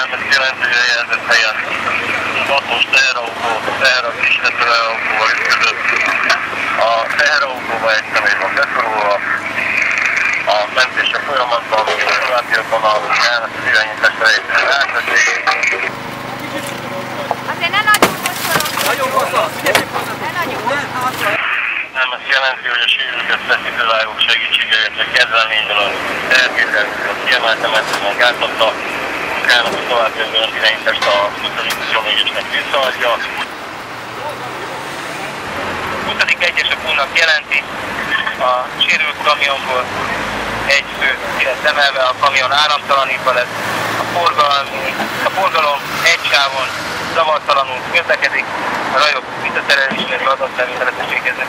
Kármet jelentően jelzett helyen hatos teherautó, teher a kis teherautóval ütközött. A teherautóba egy személy van beszorulva, a mentése folyamatban, a Kármet az irányításra eltették. Azért ne nagyon mosolyogj. Nagyon hozzá, figyelj! Ne nagyon Ne, hátra! Nem, ez jelenti, hogy a sérültet feszítővágók segítségével, illetve kedvelményből a tehergépjárművet kiemelt emeltően gátlatta. Kármet a Szlovákiában az irányítást a 24-esnek visszaadja. 20. egyesek úrnak jelenti, a sérült kamionból egy fő lett emelve, a kamion áramtalanítva lett, a, forgalmi, a forgalom egy sávon zavartalanul közlekedik, a rajok visszaterelésére adott felvételezés végeznek